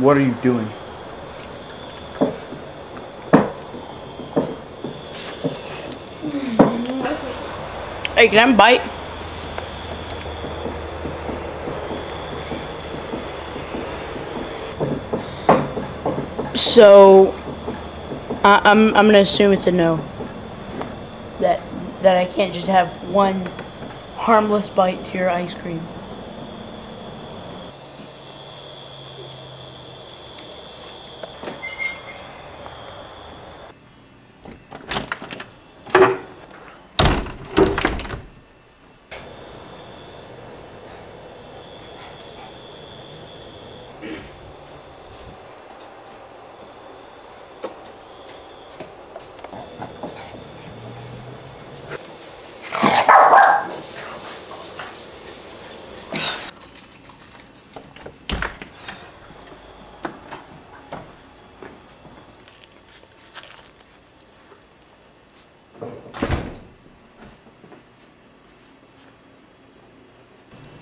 What are you doing? Hey, can I bite? So, I, I'm I'm gonna assume it's a no. That that I can't just have one harmless bite to your ice cream.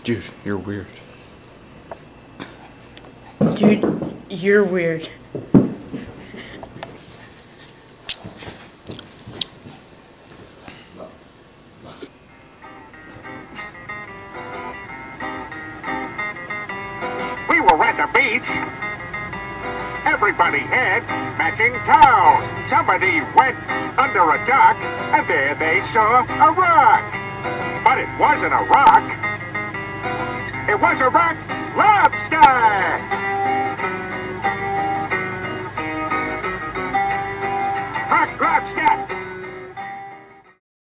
Dude, you're weird. Dude, you're weird. We were at the beach. Everybody had matching towels. Somebody went under a dock, and there they saw a rock. But it wasn't a rock. It was a rock lobster.